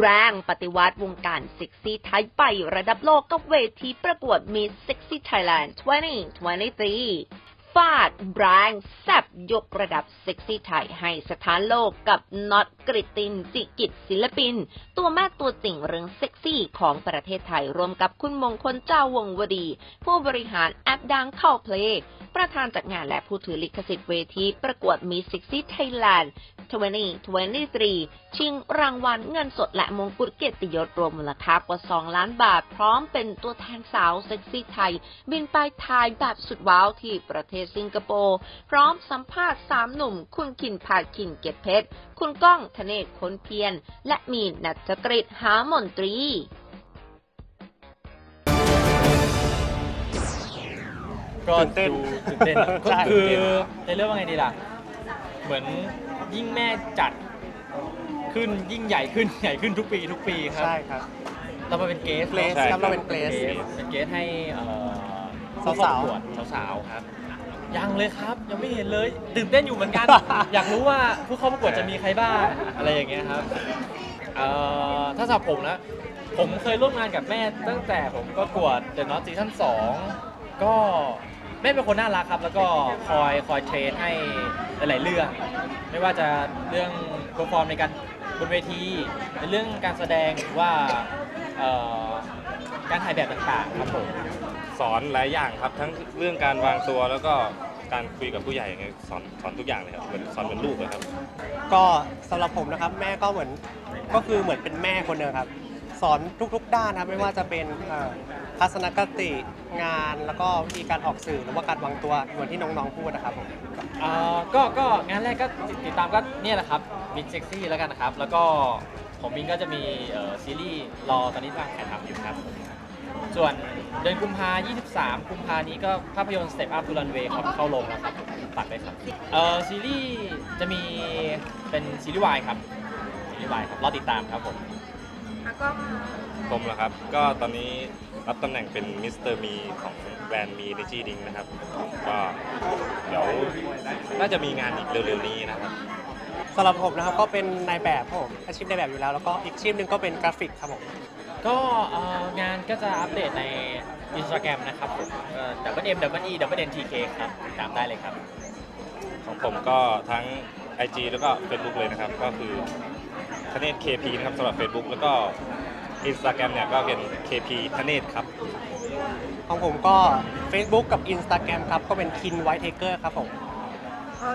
แรงปฏิวัติวงการเซ็กซี่ไทยไประดับโลกกับเวทีประกวด Miss Sexy Thailand 2023 ฟาดแรงแซบยกระดับเซ็กซี่ไทยให้สถานโลกกับน็อตกริตินจิกิจศิลปิน ตัวแม่ตัวจริงเรื่องเซ็กซี่ของประเทศไทยรวมกับคุณมงคลเจ้าวงวดี ผู้บริหารแอปดังเข้าเพลงประธานจัดงานและผู้ถือลิขสิทธิ์เวทีประกวด Miss Sexy Thailand 2023 ชิงรางวัลเงินสดและมงกุฎเกียรติยศรวมมูลค่ากว่า 2 ล้านบาท พร้อมเป็นตัวแทนสาวเซ็กซี่ไทย บินไปถ่ายแบบสุดว้าวที่ประเทศสิงคโปร์ พร้อมสัมภาษณ์สามหนุ่ม คุณคินพาคินเกยรตเพชร คุณก้องธเนศคนเพียร และมีนัทกฤษหามนตรีก็ตื่นเต้นดูตื่นเต้นก็ใช่คือตื่นเต้นในเรื่องว่าไงดีล่ะ เหมือน ยิ่งแม่จัดขึ้นยิ่งใหญ่ขึ้นใหญ่ขึ้นทุกปีทุกปีครับ ใช่ครับ เรามาเป็นเกสเกรซใช่ครับเราเป็นเกรซเป็นเกสให้เอ่อสาวๆผู้เข้ประกวดสาวๆครับ ยังเลยครับ ยังไม่เห็นเลยตื่นเต้นอยู่เหมือนกัน อยากรู้ว่าผู้เข้าประกวดจะมีใครบ้าง อะไรอย่างเงี้ยครับเอ่อถ้าสำหรับผมนะ ผมเคยร่วมงานกับแม่ตั้งแต่ผมประกวด The Not Season 2ก็ แม่เป็นคนน่ารักครับ แล้วก็คอยคอย train ให้หลาย ๆ เรื่อง ไม่ว่าจะเรื่อง perform ในการบนเวทีในเรื่องการแสดงหรือว่าเอ่อการถ่ายแบบต่าง ๆ ครับผมสอนหลายอย่างครับ ทั้งเรื่องการวางตัวแล้วก็การคุยกับผู้ใหญ่ไงสอนสอนทุกอย่างเลยครับเหมือนสอนเหมือนลูกเลยครับ ก็สำหรับผมนะครับ แม่ก็เหมือนก็คือเหมือนเป็นแม่คนหนึ่งครับ สอนทุกๆ ด้านครับไม่ว่าจะเป็นทัศนคติงานแล้วก็วิธีการออกสื่อหรือว่าการวางตัวเหมือนที่น้องๆพูดนะครับผมเอ่อก็ก็งานแรกก็ติดตามก็เนี่ยแหละครับบินเซ็กซี่แล้วกันนะครับ แล้วก็ของบินก็จะมีซีรีส์รอตอนนี้กำลังถ่ายทำอยู่ครับ ส่วนเดือนกุมภา23 กุมภานี้ก็ภาพยนตร์ Step Up to Runway ครับเข้าลงแล้วครับฝากด้วยครับเอ่อซีรีส์จะมีเป็นซีรีส์วายครับซีรีส์วายครับรอติดตามครับผม ผมนะครับ ก็ตอนนี้รับตำแหน่งเป็นมิสเตอร์มีของแบรนด์มีเนจีดิงนะครับ ก็เดี๋ยวน่าจะมีงานอีกเร็วๆนี้นะครับสำหรับผมนะครับก็เป็นนายแบบครับผมอาชีพนายแบบอยู่แล้ว แล้วก็อีกอาชีพหนึ่งก็เป็นกราฟิกครับผม ก็เอ่องานก็จะอัปเดตใน Instagram นะครับผมดับเบิลเอ็มดับเบิลอีดับเบิลเอ็นทีเคครับติดตามได้เลยครับ ของผมก็ทั้ง IG แล้วก็ Facebook เลยนะครับ ก็คือ ธเนศ KP นะครับสำหรับ Facebook แล้วก็ Instagram เนี่ยก็เป็น KP ธเนศครับ ของผมก็ Facebook กับ Instagram ครับ ก็เป็น Kin White Taker ครับผม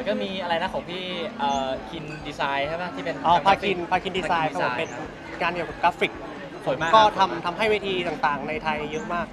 ก็มีอะไรนะของพี่เอ่อคินดีไซน์ใช่ไหมที่เป็นอ๋อทำพาคินพาคินดีไซน์ครับผม Design เป็นงานเกี่ยวกับกราฟิก สวยมากก็ครับ ทำทำให้เวทีต่างๆ ในไทยเยอะมาก